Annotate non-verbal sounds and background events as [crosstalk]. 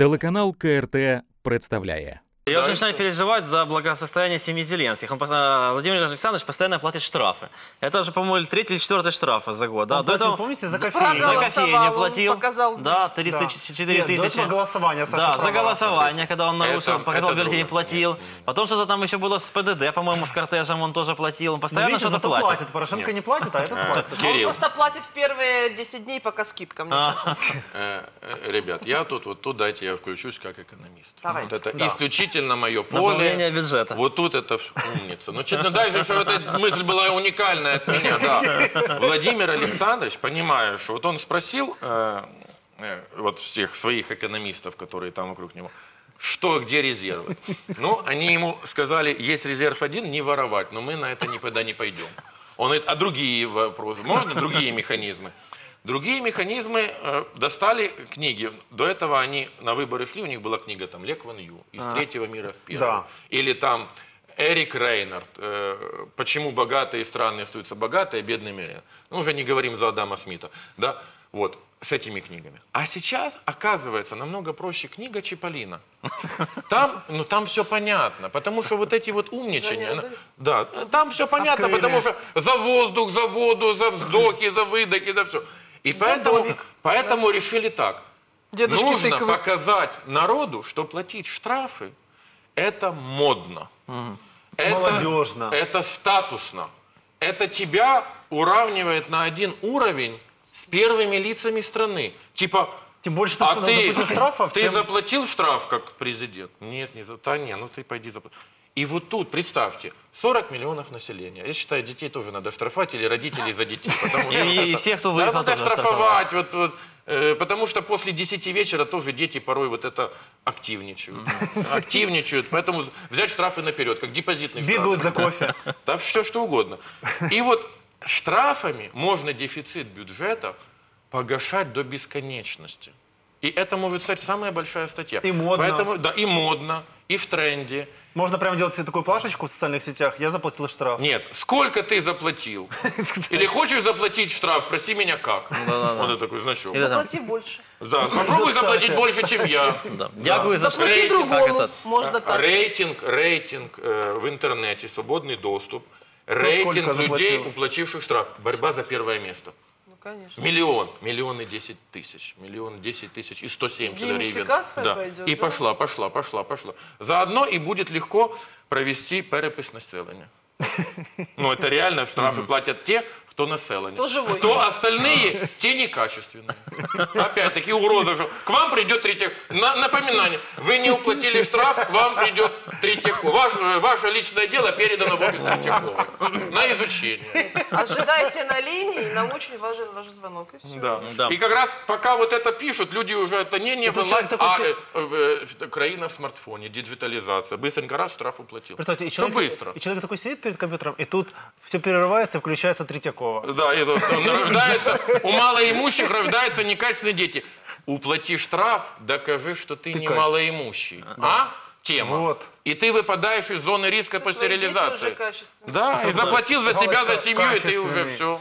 Телеканал КРТ представляє. Я Да, уже начинаю переживать за благосостояние семьи Зеленских. Он, постоянно- Владимир Александрович постоянно платит штрафы. Это уже, по-моему, третий или четвертый штрафа за год. Да? Он До платил, этого помните, за за кофеин? Проголосовал, кофейню он платил. показал. Да, 34 Нет, до тысячи. этого голосования, Саша Да, за голосование, когда он нарушил, Это- показал это бюллетень, платил. Нет, нет. Потом что-то там еще было с ПДД, по-моему, с кортежем он тоже платил. Он постоянно что-то платит. платит. Порошенко не платит, а этот платит. Он просто платит в первые 10 дней, пока скидка мне А. э, э, ребят, я тут, вот тут дайте я включусь как экономист. Давайте. Вот это Да. Исключительно мое Наполнение поле. бюджета. Вот тут это умница. Ну, честно, даже что эта мысль была уникальная от меня, да. Владимир Александрович, понимаю, что вот он спросил э, э, вот всех своих экономистов, которые там вокруг него, что, где резервы. Ну, они ему сказали, есть резерв один, не воровать, но мы на это никогда не пойдем. Он говорит, а другие вопросы, можно другие механизмы? Другие механизмы э, достали книги. До этого они на выборы шли, у них была книга там Лек Ван Ю из третьего мира в первый. Да. Или там Эрик Рейнард э, «Почему богатые страны остаются богатые, а бедные мирят». Ну, уже не говорим за Адама Смита. Да? Вот, с этими книгами. А сейчас, оказывается, намного проще книга Чиполлина. Там, ну, там все понятно, потому что вот эти вот умничания, Занятые. да, там все понятно, Открыли. потому что за воздух, за воду, за вздохи, за выдохи, за все. И поэтому, поэтому решили так. Дедушки Нужно тыквы. показать народу, что платить штрафы это модно. Это, Молодежно. Это статусно. Это тебя уравнивает на один уровень с первыми лицами страны. Типа, Тем больше ты а ты, штрафов, ты тем- заплатил штраф как президент? Нет, не за... Да не, ну ты пойди заплати. И вот тут, представьте, 40 миллионов населения. Я считаю, детей тоже надо штрафовать или родителей за детей. потому что [laughs] И- это- всех, кто выехал, надо штрафовать. Вот, вот, э, потому что после 10 вечера тоже дети порой вот это активничают. [laughs] Активничают. Поэтому взять штрафы наперед, как депозитный штраф. Бегают за кофе. [laughs] Да все что угодно. И вот штрафами можно дефицит бюджета погашать до бесконечности. И это может стать самая большая статья. И модно. Поэтому, да, и модно, и в тренде. Можно прямо делать себе такую плашечку в социальных сетях. Я заплатил штраф. Нет, сколько ты заплатил? [laughs] Или хочешь заплатить штраф, спроси меня как. Да-да-да. Вот это такой значок. Заплати больше. Да, попробуй заплатить больше, чем я. да. Дякую за Заплати другому. Можно так. Рейтинг, рейтинг э, в интернете, свободный доступ. Рейтинг сколько людей, уплативших штраф. Борьба за первое место. Конечно. Миллион, миллион и десять тысяч, миллион десять тысяч и 170 гривен. Да. пойдет, И да? пошла, пошла, пошла, пошла. Заодно и будет легко провести перепись населения. [laughs] Ну, это реально штрафы платят те, кто население. Кто живой. Кто остальные, те некачественные. Опять-таки угроза, что к вам придет третья... На- напоминание, вы не уплатили штраф, к вам придет Третьяков. Ваш- э, ваше личное дело передано в офис Третьякова на изучение. Ожидайте на линии, нам очень важен ваш звонок. И все. Да. Да. И как раз пока вот это пишут, люди уже это не, не Это онлайн, а се- э, э, краина в смартфоне, диджитализация. Быстренько раз штраф уплатил. Представьте, и Что человек, быстро. и человек такой сидит перед компьютером, и тут все перерывается, включается Третьякова. Да, и вот он рождается, у малоимущих рождаются некачественные дети. Уплати штраф, докажи, что ты, не каче- малоимущий. А? Тема. Вот. И ты выпадаешь из зоны риска по Твои дети стерилизации. Да, и заплатил за себя, за семью, и ты уже все.